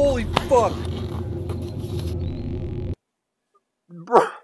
Holy fuck! Bruh.